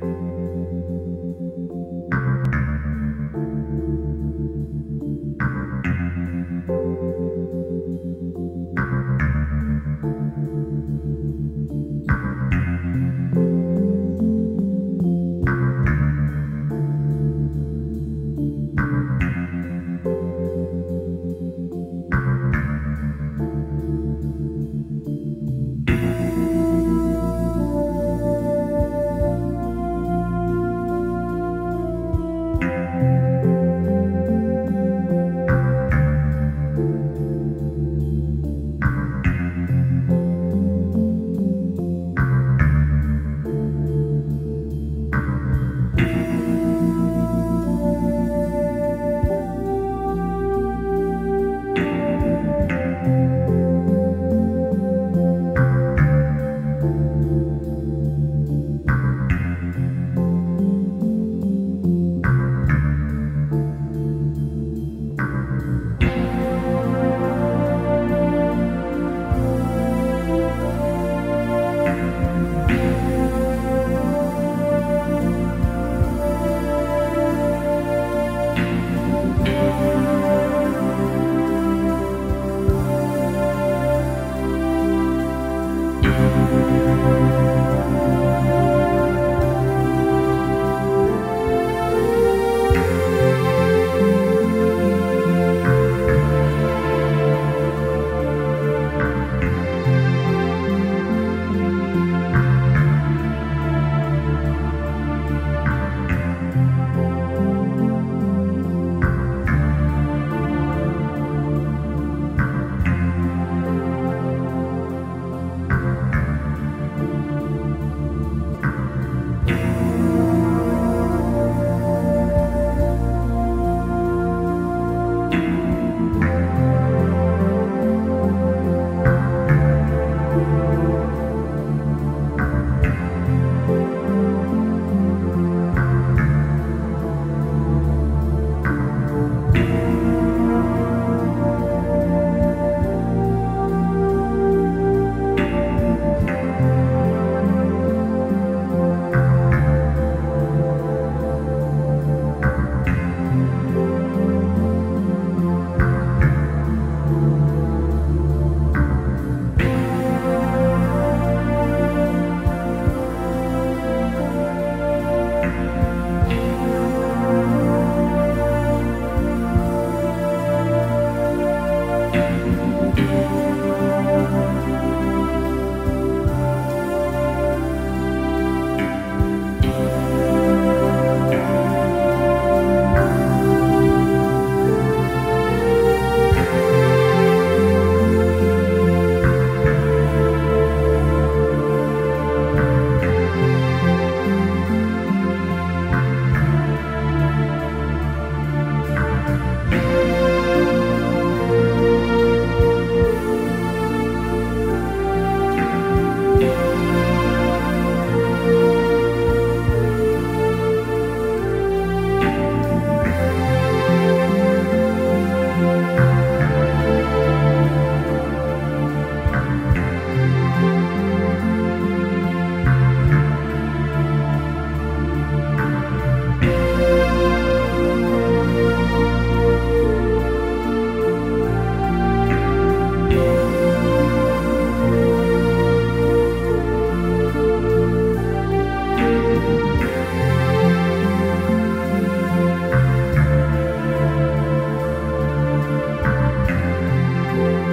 Bye.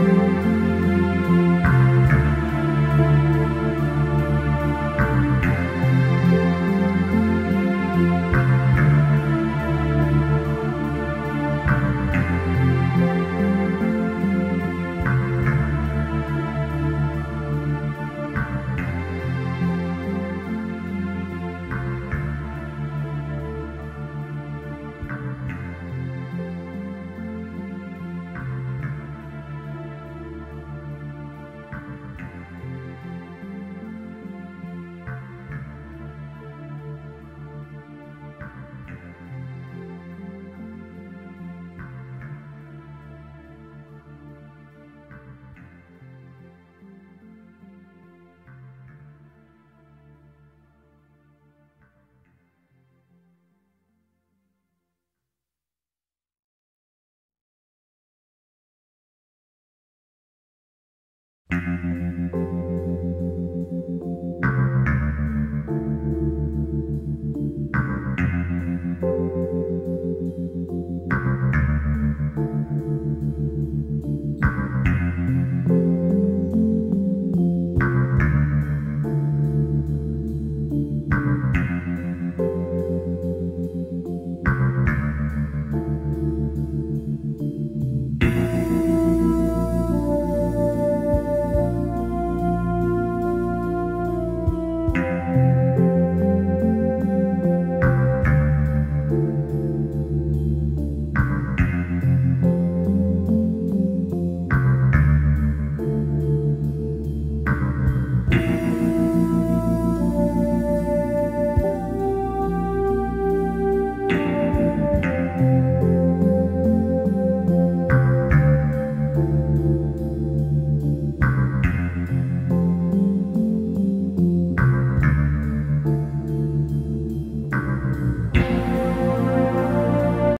Música Mm-hmm.